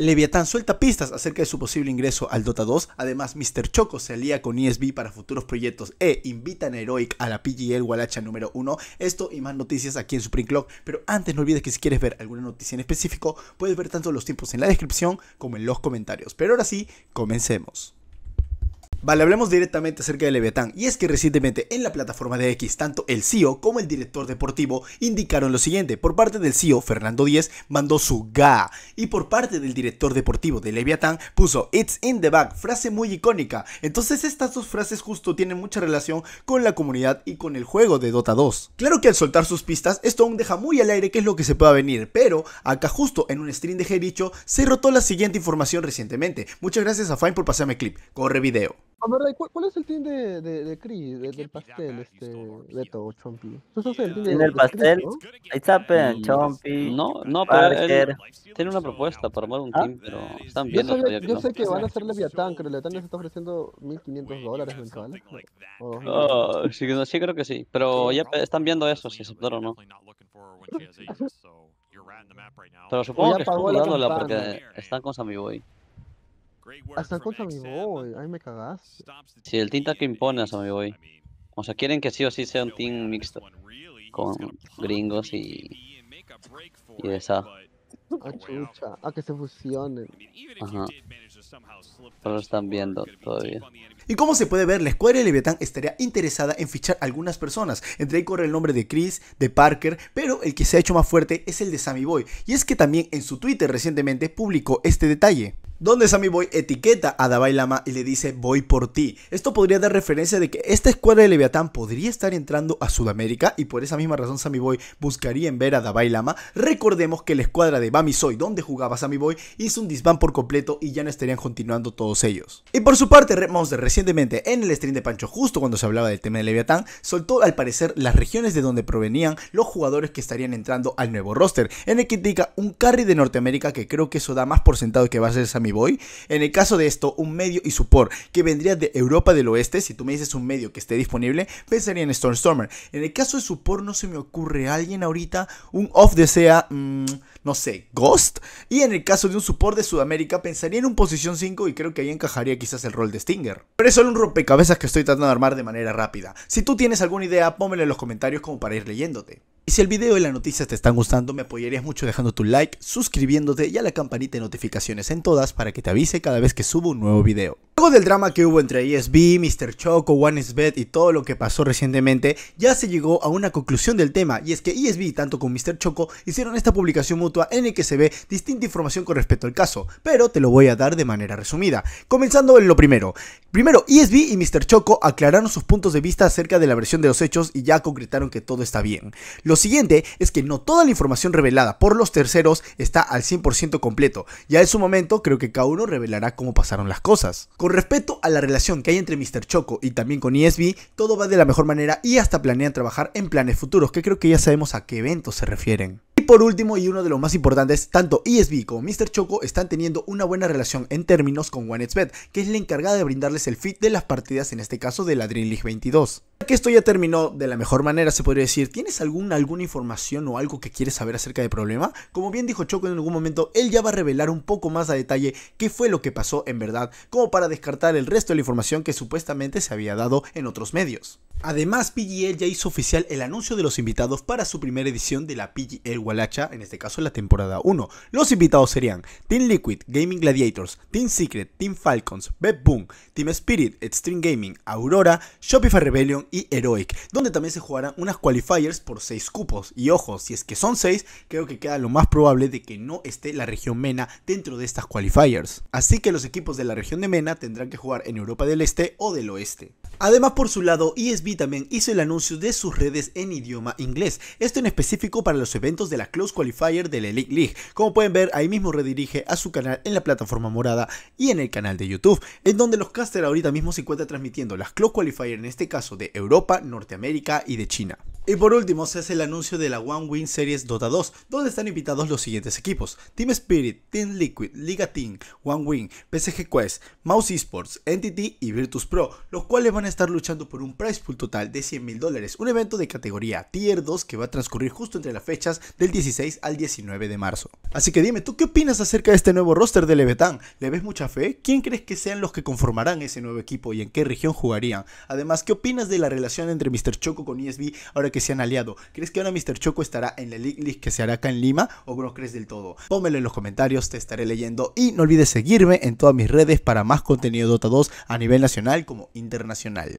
Leviatán suelta pistas acerca de su posible ingreso al Dota 2, además Mr. Choco se alía con ESB para futuros proyectos e invitan a Heroic a la PGL Walacha número 1, esto y más noticias aquí en Supreme Clock, pero antes no olvides que si quieres ver alguna noticia en específico, puedes ver tanto los tiempos en la descripción como en los comentarios, pero ahora sí, comencemos. Vale, hablemos directamente acerca de Leviatán, y es que recientemente en la plataforma de X, tanto el CEO como el director deportivo indicaron lo siguiente, por parte del CEO, Fernando Díez, mandó su GA, y por parte del director deportivo de Leviatán puso It's in the back, frase muy icónica, entonces estas dos frases justo tienen mucha relación con la comunidad y con el juego de Dota 2. Claro que al soltar sus pistas, esto aún deja muy al aire qué es lo que se pueda venir, pero acá justo en un stream de Jericho se rotó la siguiente información recientemente, muchas gracias a Fine por pasarme clip, corre video. A ver, ¿cuál, cuál es el team de, de, de Chris, de- del pastel, este, Beto o Chompi? ¿Tú sos el team de, En el pastel, no? ahí está Chompi, No, no, pero él tiene una propuesta para armar un ¿Ah? team, pero están Yo, viendo todavía que yo no. sé que van a hacer Leviatán, que Leviatán les está ofreciendo 1500 dólares mensuales. O 2000. Ah, sí, no, sí, creo que sí, pero ya están viendo eso, si aceptar o no. Pero supongo que están campana. porque están con Sammy Boy. Hasta con mi boy, ahí me cagaste. Si el tinta que impone a Sammy Boy. O sea, quieren que sí o sí sea un team mixto con gringos y, y esa. Ah, chucha, a que se fusionen. Ajá. Pero lo están viendo todavía. Y como se puede ver, la escuadra de Leviatán estaría interesada en fichar algunas personas. Entre ahí corre el nombre de Chris, de Parker, pero el que se ha hecho más fuerte es el de Sammy Boy. Y es que también en su Twitter recientemente publicó este detalle. Donde Sammy Boy etiqueta a Davai Lama y le dice voy por ti. Esto podría dar referencia de que esta escuadra de Leviatán podría estar entrando a Sudamérica y por esa misma razón Sammy Boy buscaría en ver a Davai Lama. Recordemos que la escuadra de Bami Soy, donde jugaba Sammy Boy, hizo un disband por completo y ya no estarían continuando todos ellos. Y por su parte, Red Monster recientemente en el stream de Pancho, justo cuando se hablaba del tema de Leviatán, soltó al parecer las regiones de donde provenían los jugadores que estarían entrando al nuevo roster, en el que indica un carry de Norteamérica que creo que eso da más por sentado que va a ser Sammy En el caso de esto, un medio y support que vendría de Europa del Oeste, si tú me dices un medio que esté disponible, pensaría en Stormstormer. En el caso de support no se me ocurre alguien ahorita, un off desea, mm, no sé, Ghost. Y en el caso de un support de Sudamérica, pensaría en un posición 5 y creo que ahí encajaría quizás el rol de Stinger. Pero es solo un rompecabezas que estoy tratando de armar de manera rápida. Si tú tienes alguna idea, pónmelo en los comentarios como para ir leyéndote. Y si el video y la noticia te están gustando, me apoyarías mucho dejando tu like, suscribiéndote y a la campanita de notificaciones en todas para que te avise cada vez que subo un nuevo video. Luego del drama que hubo entre ESB, Mr. Choco, OneSBet y todo lo que pasó recientemente, ya se llegó a una conclusión del tema y es que ESB tanto con Mr. Choco hicieron esta publicación mutua en el que se ve distinta información con respecto al caso, pero te lo voy a dar de manera resumida. Comenzando en lo primero. Primero, ESB y Mr. Choco aclararon sus puntos de vista acerca de la versión de los hechos y ya concretaron que todo está bien. Lo siguiente es que no toda la información revelada por los terceros está al 100% completo. Ya en su momento creo que cada uno revelará cómo pasaron las cosas. Con respecto a la relación que hay entre Mr. Choco y también con ESB, todo va de la mejor manera y hasta planean trabajar en planes futuros, que creo que ya sabemos a qué eventos se refieren. Por último, y uno de los más importantes, tanto ESB como Mr. Choco están teniendo una buena relación en términos con OneXBet, que es la encargada de brindarles el feed de las partidas, en este caso de la Dream League 22. Que esto ya terminó de la mejor manera, se podría decir. ¿Tienes alguna, alguna información o algo que quieres saber acerca del problema? Como bien dijo Choco en algún momento, él ya va a revelar un poco más a detalle qué fue lo que pasó en verdad, como para descartar el resto de la información que supuestamente se había dado en otros medios. Además, PGL ya hizo oficial el anuncio de los invitados para su primera edición de la PGL Walacha, en este caso la temporada 1. Los invitados serían Team Liquid, Gaming Gladiators, Team Secret, Team Falcons, Beb Boom, Team Spirit, Extreme Gaming, Aurora, Shopify Rebellion y Heroic, donde también se jugarán unas qualifiers por 6 cupos. Y ojo, si es que son 6, creo que queda lo más probable de que no esté la región MENA dentro de estas qualifiers. Así que los equipos de la región de MENA tendrán que jugar en Europa del Este o del Oeste. Además, por su lado, ESB también hizo el anuncio de sus redes en idioma inglés, esto en específico para los eventos de la Close Qualifier de la Elite League. Como pueden ver, ahí mismo redirige a su canal en la plataforma morada y en el canal de YouTube, en donde los casters ahorita mismo se encuentran transmitiendo las Close Qualifier, en este caso de Europa, Norteamérica y de China. Y por último se hace el anuncio de la One Win Series Dota 2, donde están invitados los siguientes equipos: Team Spirit, Team Liquid, Liga Team, One Win, PSG Quest, Mouse Esports, Entity y Virtus Pro, los cuales van a estar luchando por un prize pool total de 100 mil dólares, un evento de categoría Tier 2 que va a transcurrir justo entre las fechas del 16 al 19 de marzo. Así que dime, ¿tú qué opinas acerca de este nuevo roster de Levetán? ¿Le ves mucha fe? ¿Quién crees que sean los que conformarán ese nuevo equipo y en qué región jugarían? Además, ¿qué opinas de la relación entre Mr. Choco con ESB ahora que se han aliado? ¿Crees que ahora Mr. Choco estará en la League que se hará acá en Lima o no crees del todo? Pónmelo en los comentarios, te estaré leyendo y no olvides seguirme en todas mis redes para más contenido Dota 2 a nivel nacional como internacional.